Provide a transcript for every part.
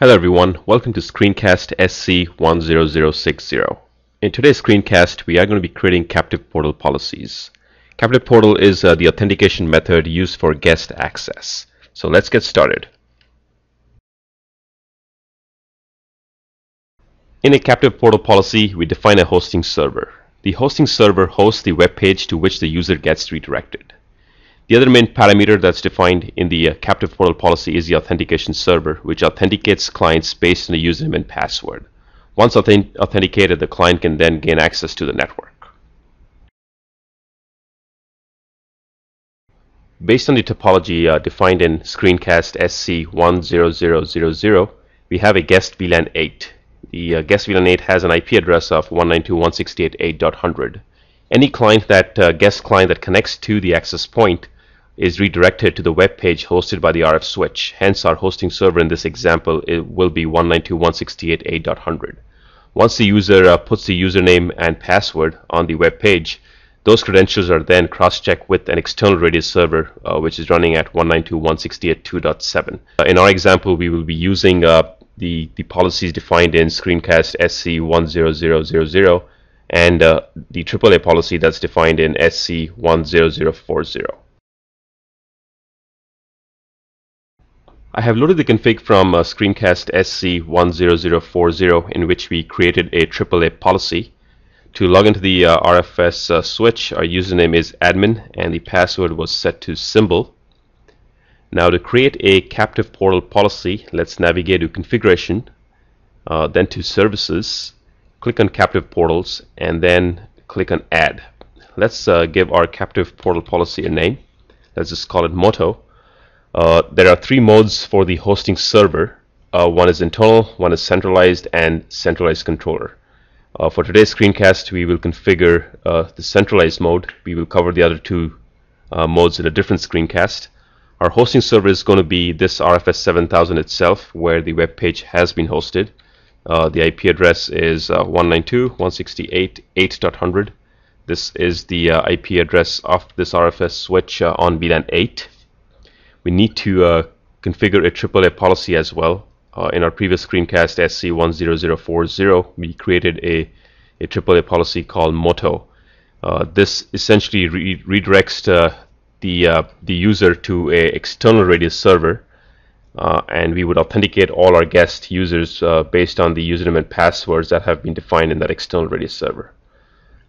Hello everyone, welcome to Screencast SC10060. In today's screencast, we are going to be creating captive portal policies. Captive portal is uh, the authentication method used for guest access. So let's get started. In a captive portal policy, we define a hosting server. The hosting server hosts the web page to which the user gets redirected. The other main parameter that's defined in the uh, captive portal policy is the authentication server, which authenticates clients based on a username and password. Once authentic authenticated, the client can then gain access to the network. Based on the topology uh, defined in screencast SC10000, we have a guest VLAN 8. The uh, guest VLAN 8 has an IP address of 192.168.8.100. Any client that uh, guest client that connects to the access point is redirected to the web page hosted by the RF switch. Hence, our hosting server in this example will be 192.168.8.100. Once the user uh, puts the username and password on the web page, those credentials are then cross-checked with an external radius server, uh, which is running at 192.168.2.7. Uh, in our example, we will be using uh, the, the policies defined in screencast SC10000 and uh, the AAA policy that's defined in SC10040. I have loaded the config from uh, screencast SC10040 in which we created a AAA policy. To log into the uh, RFS uh, switch, our username is admin and the password was set to symbol. Now to create a captive portal policy, let's navigate to configuration, uh, then to services, click on captive portals and then click on add. Let's uh, give our captive portal policy a name. Let's just call it Moto uh, there are three modes for the hosting server. Uh, one is internal, one is centralized, and centralized controller. Uh, for today's screencast, we will configure uh, the centralized mode. We will cover the other two uh, modes in a different screencast. Our hosting server is going to be this RFS 7000 itself, where the web page has been hosted. the IP address is 192.168.8.100. This is the IP address of this RFS switch on VLAN 8 we need to uh, configure a AAA policy as well. Uh, in our previous screencast SC10040, we created a, a AAA policy called Moto. Uh, this essentially re redirects uh, the, uh, the user to a external radius server uh, and we would authenticate all our guest users based on the username and passwords that have been defined in that external radius server.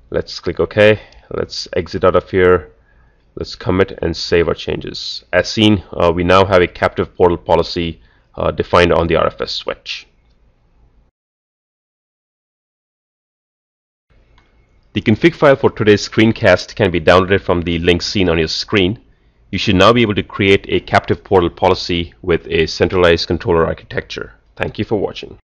Let's click OK. Let's exit out of here Let's commit and save our changes. As seen, uh, we now have a captive portal policy uh, defined on the RFS switch. The config file for today's screencast can be downloaded from the link seen on your screen. You should now be able to create a captive portal policy with a centralized controller architecture. Thank you for watching.